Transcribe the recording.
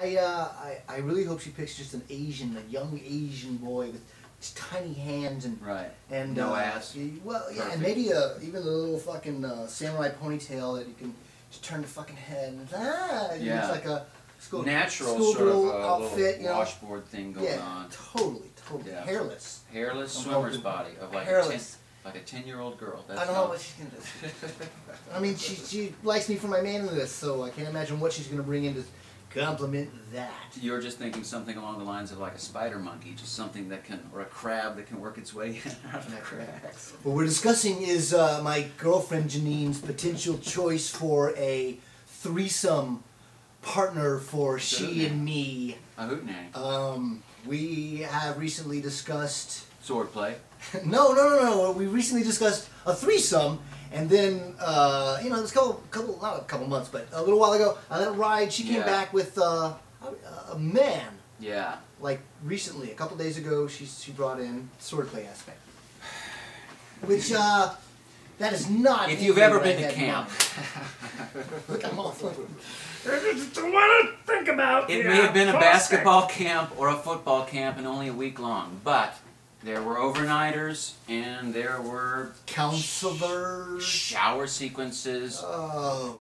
I, uh, I, I really hope she picks just an Asian, a young Asian boy with tiny hands and Right. and No uh, ass. Well, yeah, Perfect. and maybe uh, even a little fucking uh, samurai ponytail that you can just turn the fucking head. And, ah, Yeah. looks like a school Natural schoolgirl sort of a outfit, you know. washboard thing going yeah, on. totally, totally Yeah. hairless. Hairless I'm swimmer's body of like Hairless. a ten, like a ten year old girl. That's I don't know what she's gonna do. I mean, she she likes me for my manliness, so I can't imagine what she's gonna bring in to complement that. You're just thinking something along the lines of like a spider monkey, just something that can, or a crab that can work its way out of the cracks. What we're discussing is uh, my girlfriend Janine's potential choice for a threesome partner for she and me. A hootenanny. Um, we have recently discussed. Swordplay. No, no, no, no. We recently discussed a threesome, and then uh, you know, it was a couple, couple, not a couple months, but a little while ago, I let it ride. She came Yeah. back with uh, a, a man. Yeah. Like recently, a couple days ago, she she brought in swordplay aspect, which uh, that is not. If you've ever that I been to camp. Look, I'm all It's the one to think about. it yeah, may have been a basketball camp or a football camp and only a week long, but there were overnighters and there were counselors. shower sequences. Oh